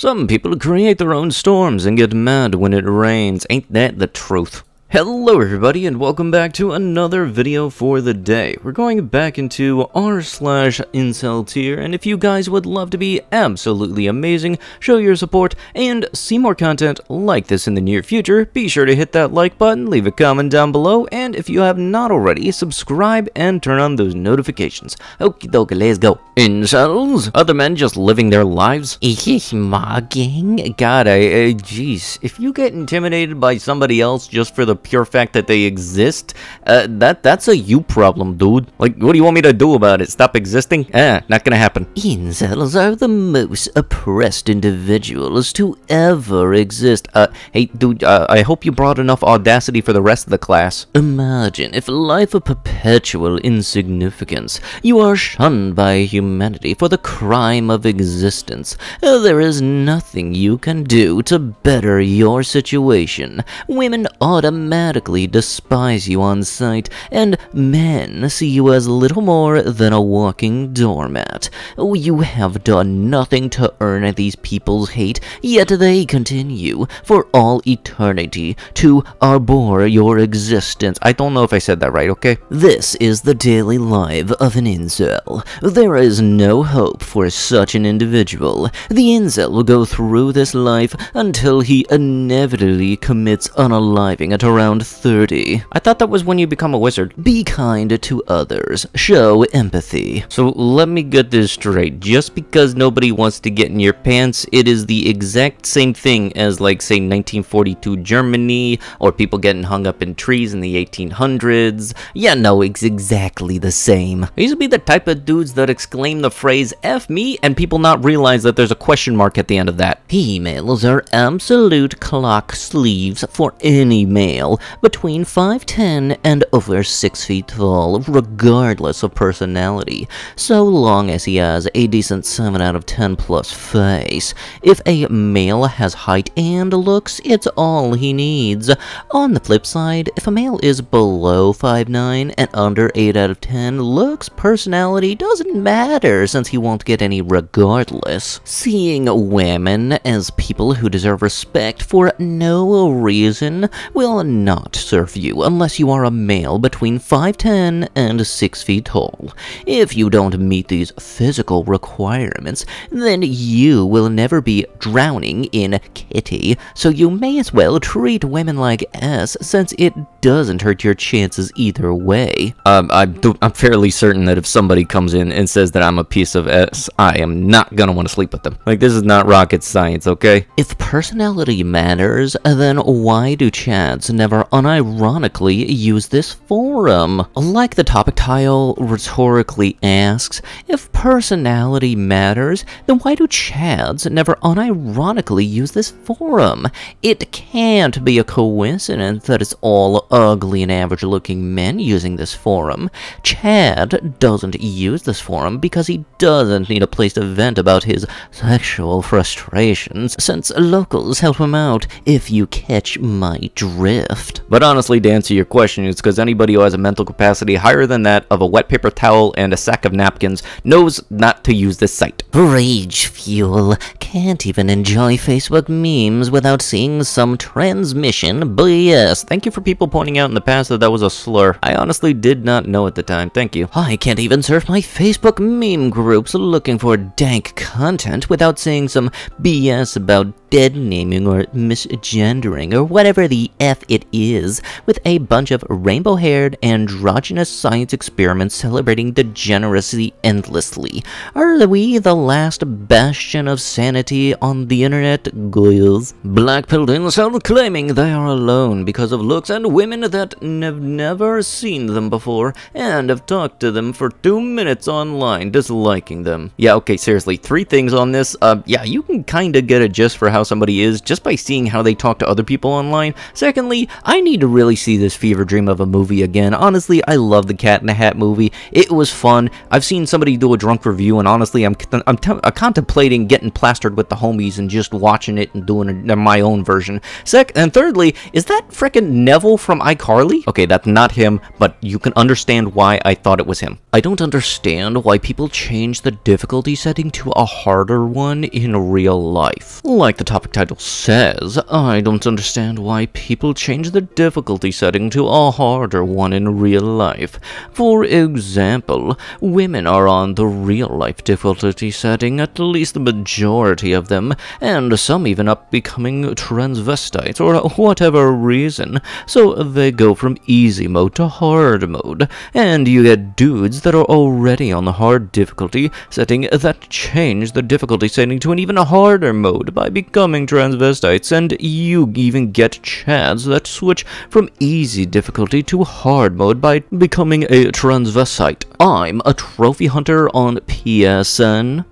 Some people create their own storms and get mad when it rains. Ain't that the truth? Hello everybody and welcome back to another video for the day. We're going back into r slash IncelTears and if you guys would love to be absolutely amazing, show your support, and see more content like this in the near future, be sure to hit that like button, leave a comment down below, and if you have not already, subscribe and turn on those notifications. Okie dokie, let's go. Incels? Other men just living their lives? Smogging? God, I, jeez. If you get intimidated by somebody else just for the pure fact that they exist, uh, that that's a you problem, dude. Like, what do you want me to do about it? Stop existing? Eh, not gonna happen. Incels are the most oppressed individuals to ever exist. Uh, hey, dude, uh, I hope you brought enough audacity for the rest of the class. Imagine if a life a perpetual insignificance. You are shunned by humanity for the crime of existence. Uh, there is nothing you can do to better your situation. Women automatically despise you on sight, and men see you as little more than a walking doormat. You have done nothing to earn these people's hate, yet they continue, for all eternity, to arbor your existence. I don't know if I said that right, okay? This is the daily life of an incel. There is no hope for such an individual. The incel will go through this life until he inevitably commits unaliving at around 30. I thought that was when you become a wizard. Be kind to others. Show empathy. So let me get this straight. Just because nobody wants to get in your pants, it is the exact same thing as like say 1942 Germany or people getting hung up in trees in the 1800s. Yeah, no, it's exactly the same. I used to be the type of dudes that exclaim the phrase F me and people not realize that there's a question mark at the end of that. Females are absolute clock sleeves for any male between 5'10 and over 6 feet tall, regardless of personality, so long as he has a decent 7 out of 10 plus face. If a male has height and looks, it's all he needs. On the flip side, if a male is below 5'9 and under 8 out of 10, looks, personality doesn't matter since he won't get any regardless. Seeing women as people who deserve respect for no reason will not serve you unless you are a male between 5'10 and 6 feet tall. If you don't meet these physical requirements, then you will never be drowning in kitty, so you may as well treat women like S since it doesn't hurt your chances either way. Um, I'm, I'm fairly certain that if somebody comes in and says that I'm a piece of S, I am not gonna want to sleep with them. Like, this is not rocket science, okay? If personality matters, then why do chads never unironically use this forum? Like the topic tile rhetorically asks, if personality matters, then why do chads never unironically use this forum? It can't be a coincidence that it's all ugly and average looking men using this forum. Chad doesn't use this forum because he doesn't need a place to vent about his sexual frustrations, since locals help him out, if you catch my drift. But honestly, to answer your question, it's because anybody who has a mental capacity higher than that of a wet paper towel and a sack of napkins knows not to use this site. Rage fuel. Can't even enjoy Facebook memes without seeing some transmission BS. Thank you for people pointing out in the past that that was a slur. I honestly did not know at the time. Thank you. I can't even surf my Facebook meme groups looking for dank content without seeing some BS about dead naming or misgendering or whatever the F it is, with a bunch of rainbow haired androgynous science experiments celebrating degeneracy endlessly. Are we the last bastion of sanity on the internet, goyles? Blackpilled incel claiming they are alone because of looks and women that have never seen them before and have talked to them for two minutes online, disliking them. Yeah, okay, seriously, three things on this. Uh, yeah, you can kinda get a gist for how somebody is just by seeing how they talk to other people online. Secondly, I need to really see this fever dream of a movie again. Honestly, I love the Cat in the Hat movie. It was fun. I've seen somebody do a drunk review, and honestly, I'm I'm, I'm uh, contemplating getting plastered with the homies and just watching it and doing a, my own version. Sec and thirdly, is that frickin' Nevel from iCarly? Okay, that's not him, but you can understand why I thought it was him. I don't understand why people change the difficulty setting to a harder one in real life. Like the topic title says, I don't understand why people change the difficulty setting to a harder one in real life. For example, women are on the real life difficulty setting, at least the majority of them, and some even up becoming transvestites or whatever reason, so they go from easy mode to hard mode, and you get dudes that are already on the hard difficulty setting that change the difficulty setting to an even harder mode by becoming transvestites, and you even get chads that switch from easy difficulty to hard mode by becoming a transvestite. I'm a trophy hunter on PSN.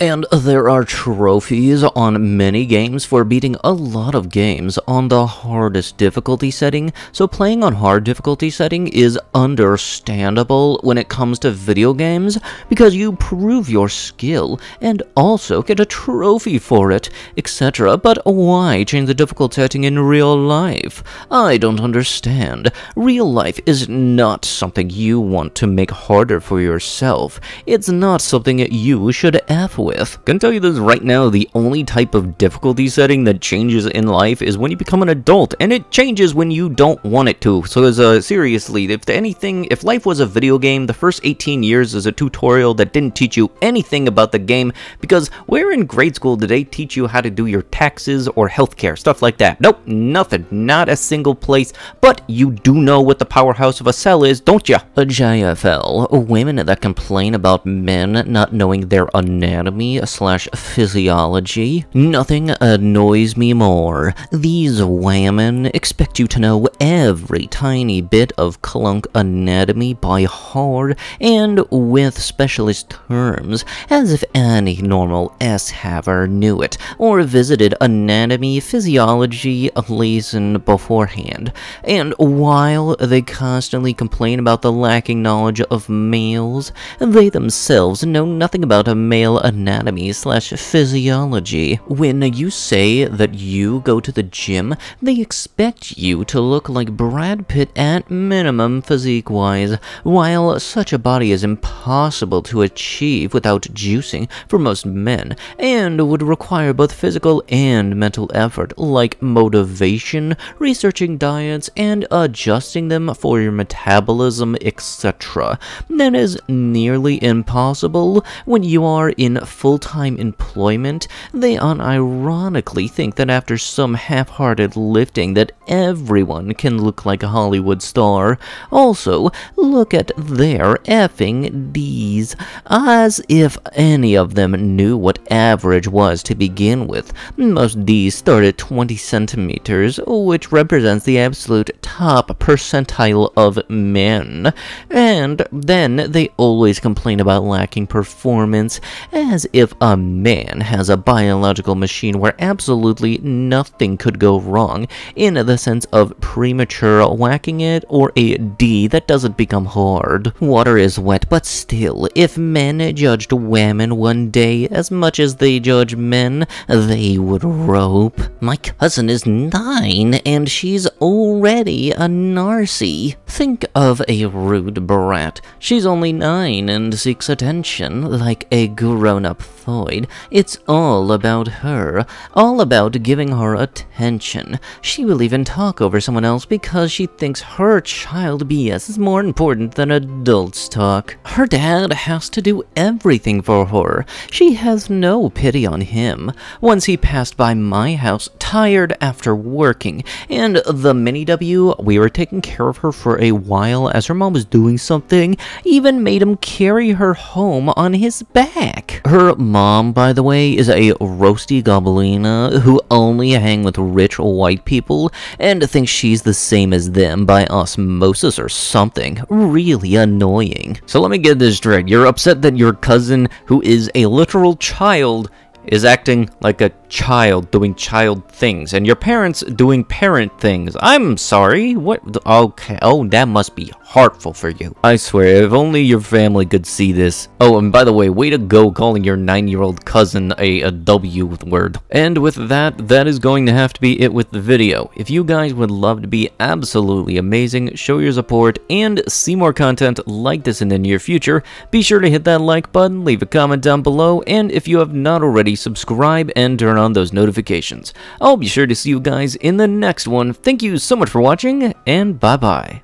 And there are trophies on many games for beating a lot of games on the hardest difficulty setting, so playing on hard difficulty setting is understandable when it comes to video games, because you prove your skill and also get a trophy for it, etc. But why change the difficulty setting in real life? I don't understand. Real life is not something you want to make harder for yourself. It's not something you should F with. Can tell you this right now, the only type of difficulty setting that changes in life is when you become an adult, and it changes when you don't want it to. So as uh, seriously, if anything, if life was a video game, the first 18 years is a tutorial that didn't teach you anything about the game, because where in grade school did they teach you how to do your taxes or healthcare, stuff like that? Nope, nothing, not a single place, but you do know what the powerhouse of a cell is, don't ya? A JFL, women that complain about men not knowing their anatomy anatomy slash physiology. Nothing annoys me more. These women expect you to know every tiny bit of clunk anatomy by heart and with specialist terms, as if any normal S-haver knew it, or visited anatomy physiology lesson beforehand. And while they constantly complain about the lacking knowledge of males, they themselves know nothing about a male anatomy anatomy slash physiology. When you say that you go to the gym, they expect you to look like Brad Pitt at minimum physique-wise, while such a body is impossible to achieve without juicing for most men, and would require both physical and mental effort, like motivation, researching diets, and adjusting them for your metabolism, etc. That is nearly impossible when you are in full-time employment, they unironically think that after some half-hearted lifting that everyone can look like a Hollywood star. Also, look at their effing D's, as if any of them knew what average was to begin with. Most D's start at 20 centimeters, which represents the absolute top percentile of men. And then they always complain about lacking performance, as if a man has a biological machine where absolutely nothing could go wrong, in the sense of premature whacking it or a D that doesn't become hard. Water is wet, but still, if men judged women one day as much as they judge men, they would rope. My cousin is nine, and she's already a narcy. Think of a rude brat. She's only nine and seeks attention like a grown-up up foid. It's all about her, all about giving her attention. She will even talk over someone else because she thinks her child BS is more important than adults talk. Her dad has to do everything for her. She has no pity on him. Once he passed by my house, tired after working, and the mini W, we were taking care of her for a while as her mom was doing something, even made him carry her home on his back. Her mom, by the way, is a roasty gobelina who only hang with rich white people and thinks she's the same as them by osmosis or something. Really annoying. So let me get this straight. You're upset that your cousin, who is a literal child, is acting like a child doing child things and your parents doing parent things. I'm sorry. What? Okay. Oh, that must be heartful for you. I swear, if only your family could see this. Oh, and by the way, way to go calling your nine-year-old cousin a, a W word. And with that, that is going to have to be it with the video. If you guys would love to be absolutely amazing, show your support, and see more content like this in the near future, be sure to hit that like button, leave a comment down below, and if you have not already, subscribe and turn on those notifications. I'll be sure to see you guys in the next one. Thank you so much for watching, and bye-bye.